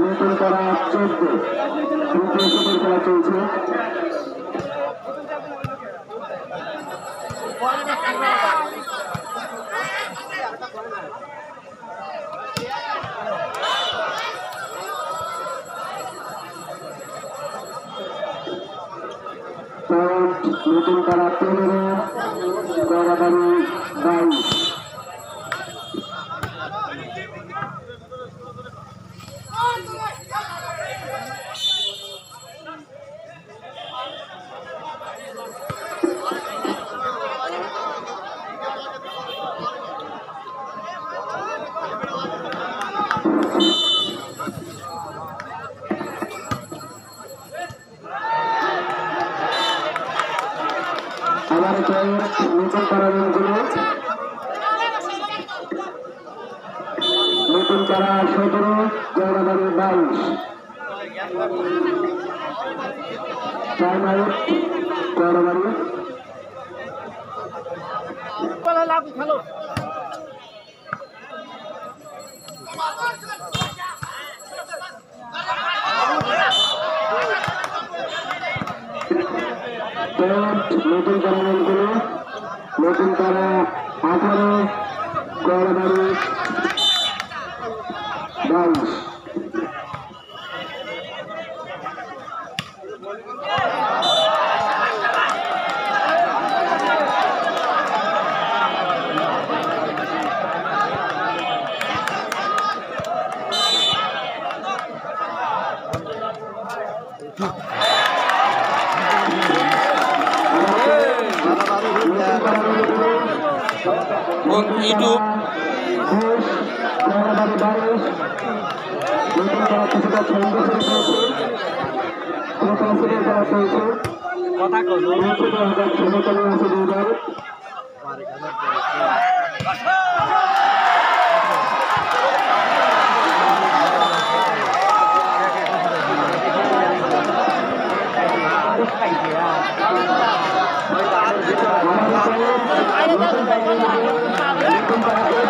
নতুন করা চোদ্দ তৃতীয় সেটের খেলা চলছে পয়েন্ট নতুন করা পনেরো গড়াবাড়ি বাইশ নতুন করা রুমগুলো নতুন করা সতেরো গড়াবাড়ি বাইশ। টাইম আউট গড়াবাড়ি পয়েন্ট নতুন করা রুমগুলো নতুন করা আঠারো গড়াবাড়ি বাইশ কোন ইউটিউব খেলা চলছে কথা কো নতুন 那都得说嘛，有差别。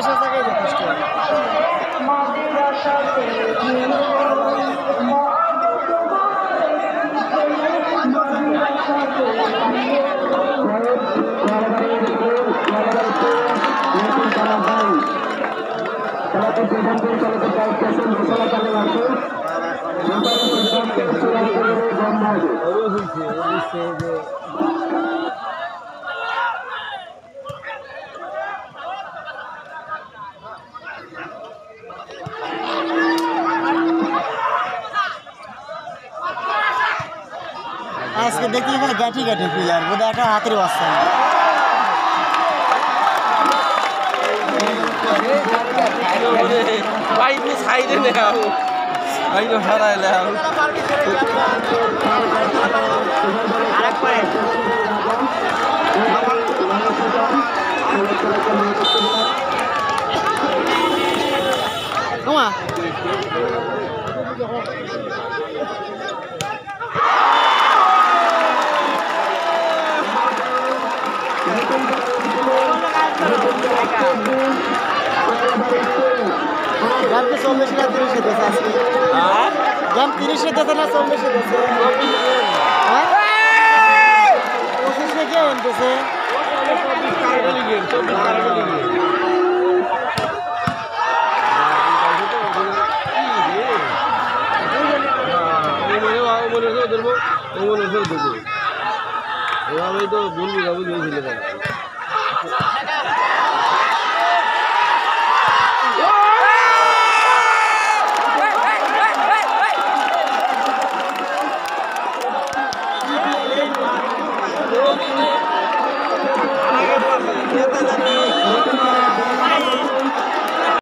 চালাতে দায়িত্ব আছে মশলা আজকে দেখি এখানে গ্যাটি গ্যাটি প্লেয়ার বোধ একটা হাতের বাচ্চা। তোমা চল্লিশ না তিরিশে দেশে আজকে। দাম তিরিশে দেশে না চল্লিশে দেশে পঁচিশে কে আনতেছে এভাবেই তো বলবি যাব দিয়েছিল